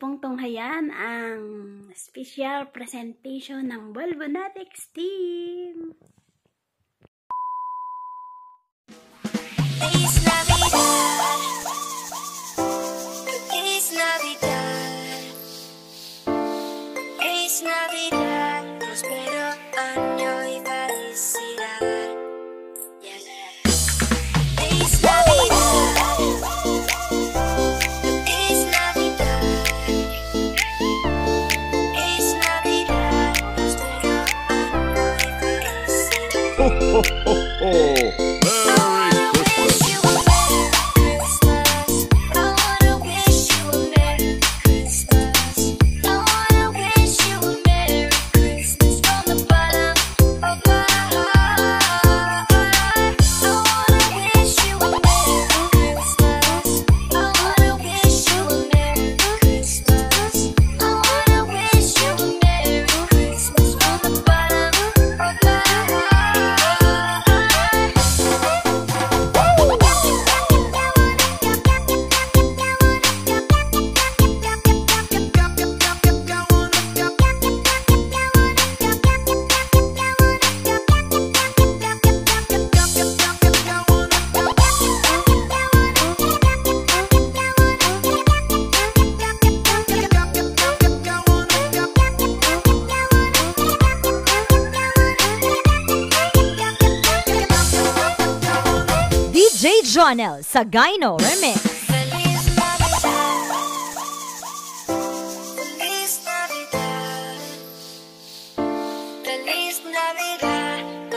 pong tunghayan ang special presentation ng Volvonatics team. oh, oh, oh. Jonel sa Remix. Feliz Navidad, Feliz Navidad,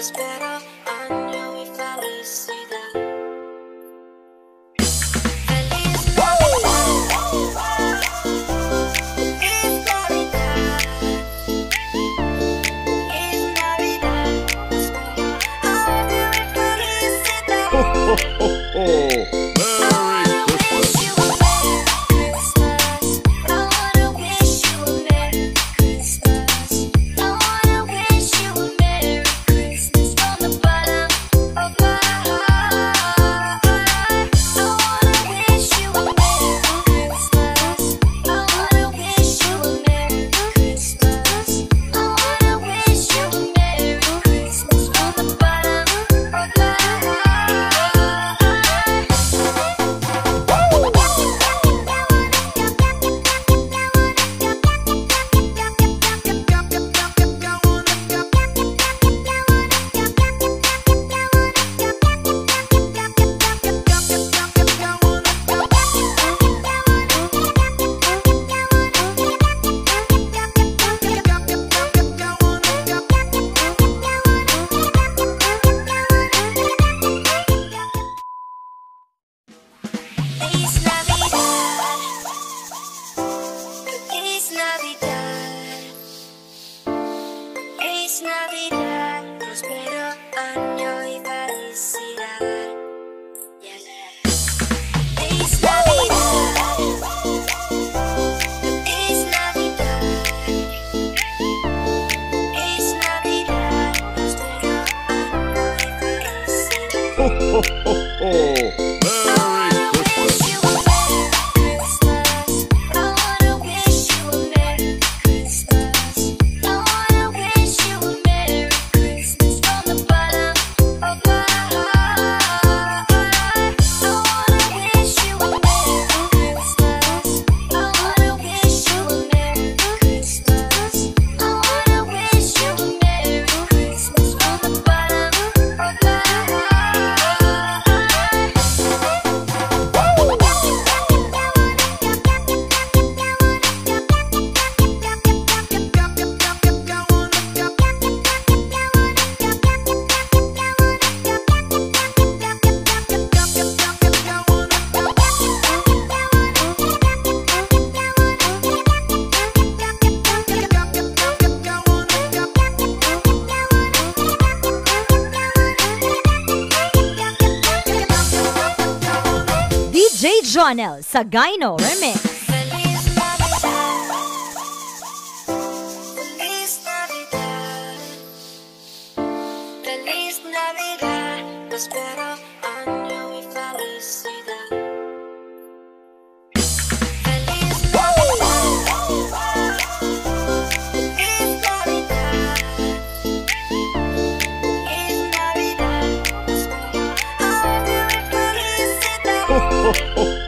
Jonel Sagayno Remix.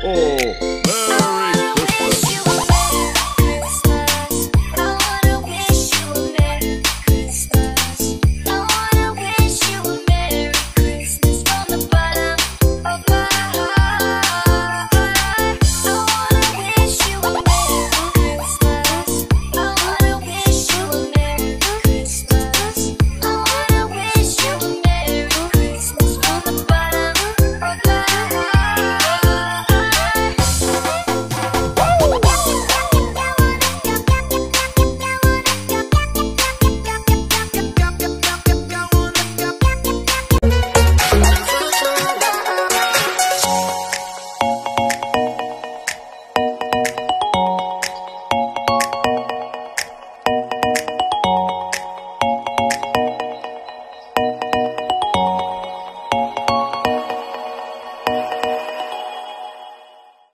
Oh.